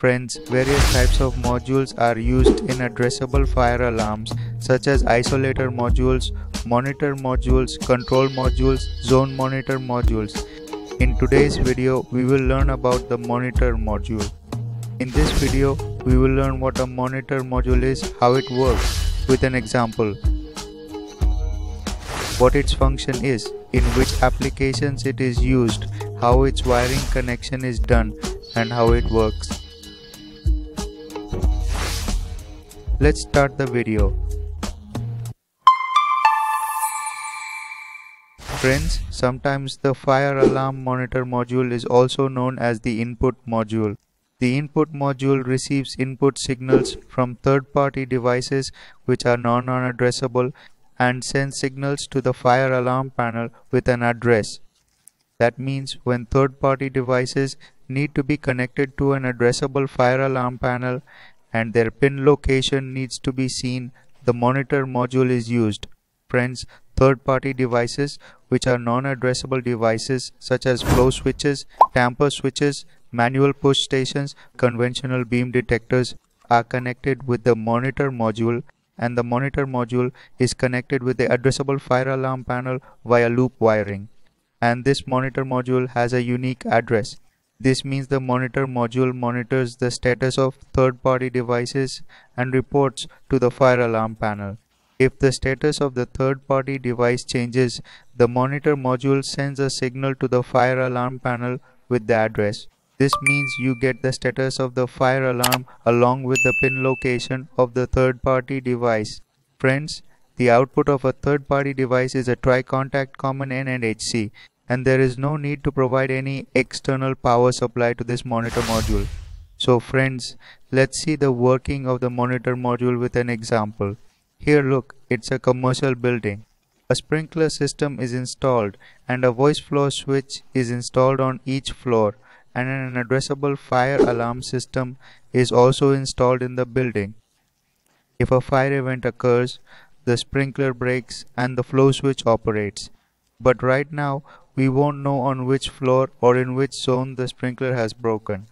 Friends, various types of modules are used in addressable fire alarms such as isolator modules, monitor modules, control modules, zone monitor modules. In today's video, we will learn about the monitor module. In this video, we will learn what a monitor module is, how it works, with an example. What its function is, in which applications it is used, how its wiring connection is done, and how it works. Let's start the video. Friends, sometimes the fire alarm monitor module is also known as the input module. The input module receives input signals from third-party devices which are non-addressable and sends signals to the fire alarm panel with an address. That means when third-party devices need to be connected to an addressable fire alarm panel and their pin location needs to be seen, the monitor module is used. Friends, third-party devices which are non-addressable devices such as flow switches, tamper switches, manual push stations, conventional beam detectors are connected with the monitor module and the monitor module is connected with the addressable fire alarm panel via loop wiring. And this monitor module has a unique address. This means the monitor module monitors the status of third-party devices and reports to the fire alarm panel. If the status of the third-party device changes, the monitor module sends a signal to the fire alarm panel with the address. This means you get the status of the fire alarm along with the pin location of the third-party device. Friends, the output of a third-party device is a dry contact common N and there is no need to provide any external power supply to this monitor module. So friends, let's see the working of the monitor module with an example. Here look, it's a commercial building. A sprinkler system is installed and a voice flow switch is installed on each floor and an addressable fire alarm system is also installed in the building. If a fire event occurs, the sprinkler breaks and the flow switch operates. But right now we won't know on which floor or in which zone the sprinkler has broken.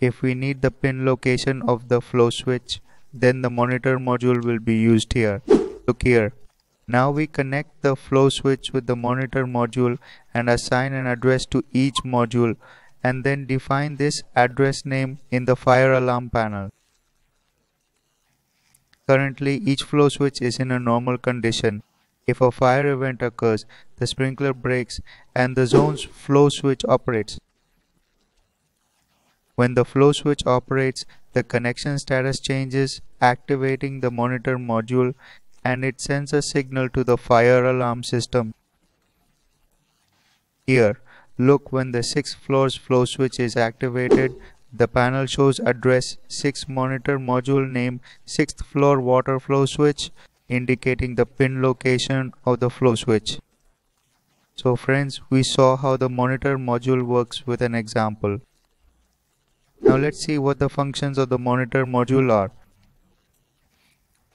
If we need the pin location of the flow switch, then the monitor module will be used here. Look here. Now we connect the flow switch with the monitor module and assign an address to each module and then define this address name in the fire alarm panel. Currently each flow switch is in a normal condition if a fire event occurs, the sprinkler breaks and the zone's flow switch operates. When the flow switch operates, the connection status changes, activating the monitor module and it sends a signal to the fire alarm system. Here, look when the 6th floor's flow switch is activated, the panel shows address 6 monitor module name 6th floor water flow switch indicating the pin location of the flow switch. So friends, we saw how the monitor module works with an example. Now let's see what the functions of the monitor module are.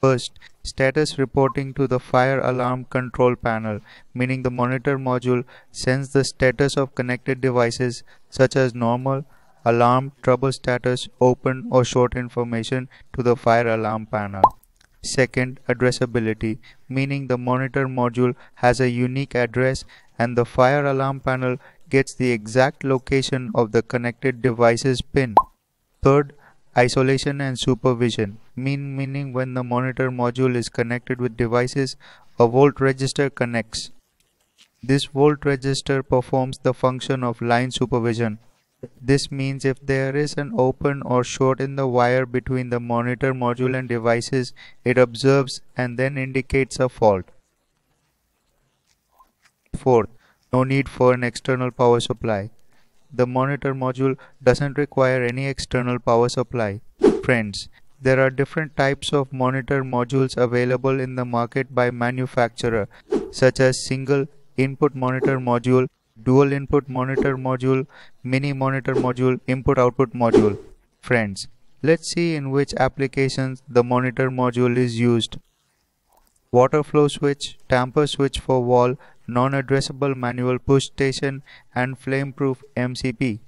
First, status reporting to the fire alarm control panel, meaning the monitor module sends the status of connected devices such as normal, alarm, trouble status, open or short information to the fire alarm panel. Second, addressability, meaning the monitor module has a unique address and the fire alarm panel gets the exact location of the connected device's pin. Third, isolation and supervision, mean meaning when the monitor module is connected with devices, a volt resistor connects. This volt resistor performs the function of line supervision. This means if there is an open or short in the wire between the monitor module and devices, it observes and then indicates a fault. Fourth, no need for an external power supply. The monitor module doesn't require any external power supply. Friends, there are different types of monitor modules available in the market by manufacturer, such as single input monitor module, dual input monitor module, mini monitor module, input output module. Friends, let's see in which applications the monitor module is used. Water flow switch, tamper switch for wall, non-addressable manual push station and flame-proof MCP.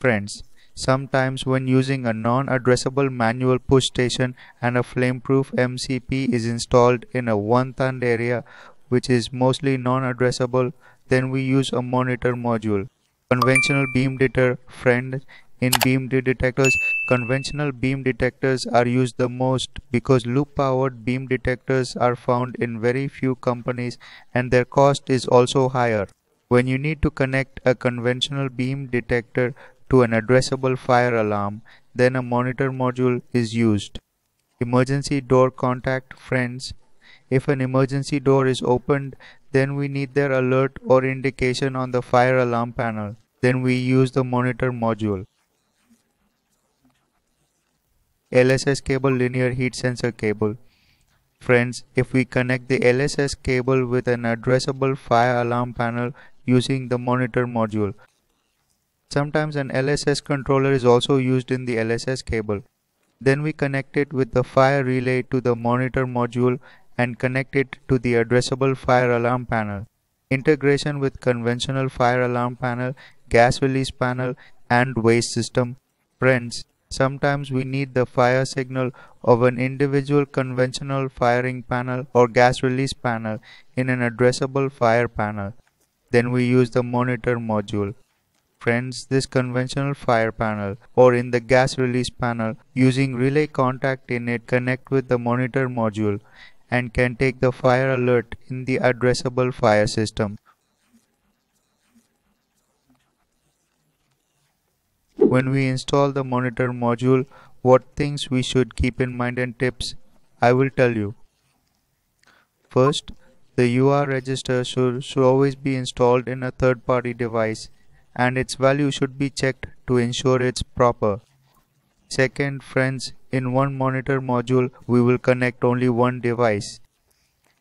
Friends, Sometimes when using a non-addressable manual push station and a flameproof MCP is installed in a one-ton area which is mostly non-addressable, then we use a monitor module. Conventional beam detector friend in beam detectors, conventional beam detectors are used the most because loop-powered beam detectors are found in very few companies and their cost is also higher. When you need to connect a conventional beam detector to an addressable fire alarm, then a monitor module is used. Emergency door contact friends. If an emergency door is opened, then we need their alert or indication on the fire alarm panel. Then we use the monitor module. LHS cable linear heat sensor cable. Friends, if we connect the LHS cable with an addressable fire alarm panel using the monitor module, Sometimes an LHS controller is also used in the LHS cable. Then we connect it with the fire relay to the monitor module and connect it to the addressable fire alarm panel. Integration with conventional fire alarm panel, gas release panel and waste system. Friends, sometimes we need the fire signal of an individual conventional firing panel or gas release panel in an addressable fire panel. Then we use the monitor module friends this conventional fire panel or in the gas release panel using relay contact in it connect with the monitor module and can take the fire alert in the addressable fire system. When we install the monitor module, what things we should keep in mind and tips, I will tell you. First, the EOL resistor should, should always be installed in a third-party device and its value should be checked to ensure it's proper. Second, friends, in one monitor module we will connect only one device.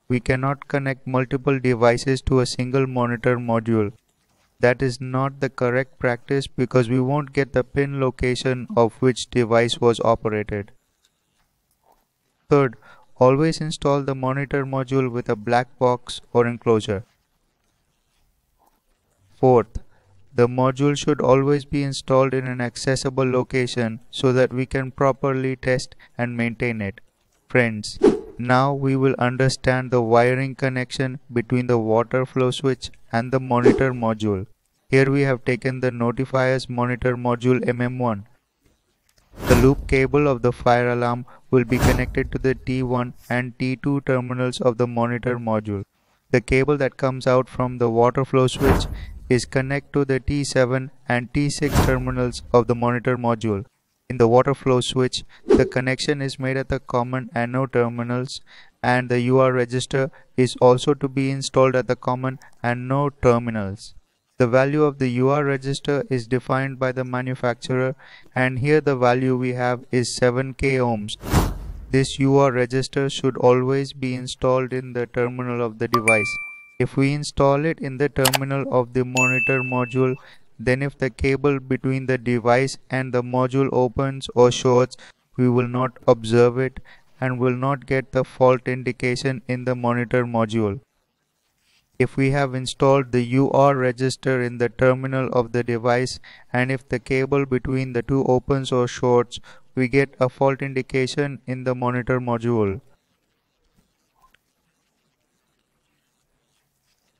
We cannot connect multiple devices to a single monitor module. That is not the correct practice because we won't get the pin location of which device was operated. Third, always install the monitor module with a back box or enclosure. Fourth, the module should always be installed in an accessible location so that we can properly test and maintain it. Friends, now we will understand the wiring connection between the water flow switch and the monitor module. Here we have taken the notifiers monitor module FMM-1. The loop cable of the fire alarm will be connected to the T1 and T2 terminals of the monitor module. The cable that comes out from the water flow switch is connect to the T7 and T6 terminals of the monitor module. In the water flow switch, the connection is made at the common anode terminals and the EOL resistor is also to be installed at the common anode terminals. The value of the EOL resistor is defined by the manufacturer and here the value we have is 7k ohms. This EOL resistor should always be installed in the terminal of the device. If we install it in the terminal of the monitor module, then if the cable between the device and the module opens or shorts, we will not observe it and will not get the fault indication in the monitor module. If we have installed the EOL resistor in the terminal of the device and if the cable between the two opens or shorts, we get a fault indication in the monitor module.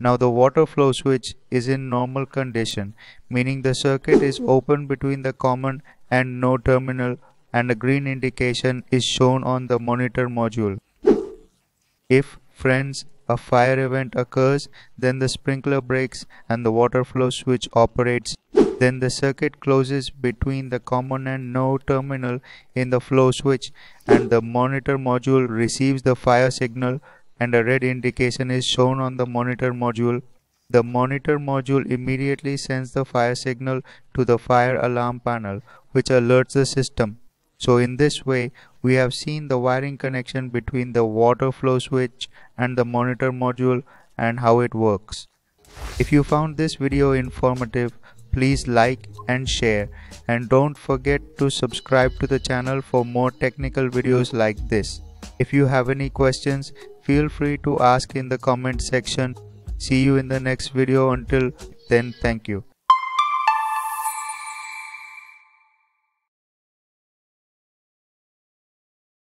Now the water flow switch is in normal condition, meaning the circuit is open between the common and no terminal and a green indication is shown on the monitor module. If, friends, a fire event occurs, then the sprinkler breaks and the water flow switch operates. Then the circuit closes between the common and no terminal in the flow switch and the monitor module receives the fire signal and a red indication is shown on the monitor module. The monitor module immediately sends the fire signal to the fire alarm panel which alerts the system. So in this way we have seen the wiring connection between the water flow switch and the monitor module and how it works. If you found this video informative please like and share and don't forget to subscribe to the channel for more technical videos like this. If you have any questions Feel free to ask in the comment section. See you in the next video. Until then, thank you.